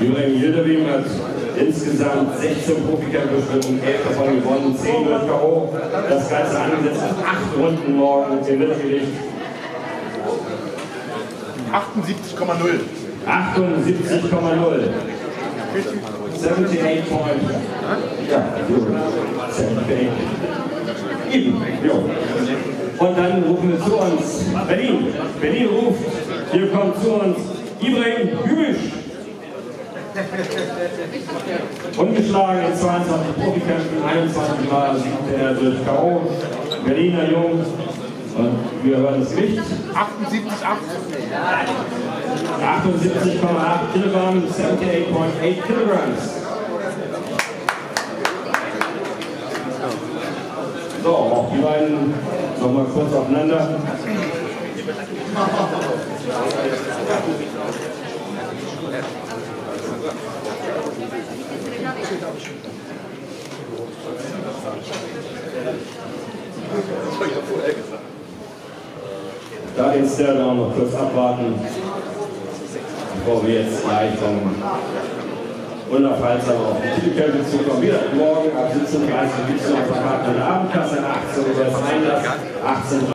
Jürgen Hilderim hat insgesamt 16 Profikämpfe bestritten, 11 davon gewonnen, 10 durch K.O. Das Ganze angesetzt auf 8 Runden morgen im Mittelgewicht. 78,0. 78,0. 78 Point. Ja, so. 78. Eben, jo. Und dann rufen wir zu uns Berlin. Berlin ruft, hier kommt zu uns. Ungeschlagen in 22 Profikämpfen, 21 Mal siegte er durch K.O. Berliner Jung. Und wir hören das Gewicht. 78,8. 78,8 Kilogramm, 78,8 Kilograms. So, auch die beiden nochmal kurz aufeinander. Da den Stairdown noch kurz abwarten, bevor wir jetzt gleich dann unaufhaltsam auf die Titelkämpfe zukommen. Wieder morgen ab 17.30 Uhr gibt es noch verkabelt Abendkasse, 18 Uhr das Einlass, 18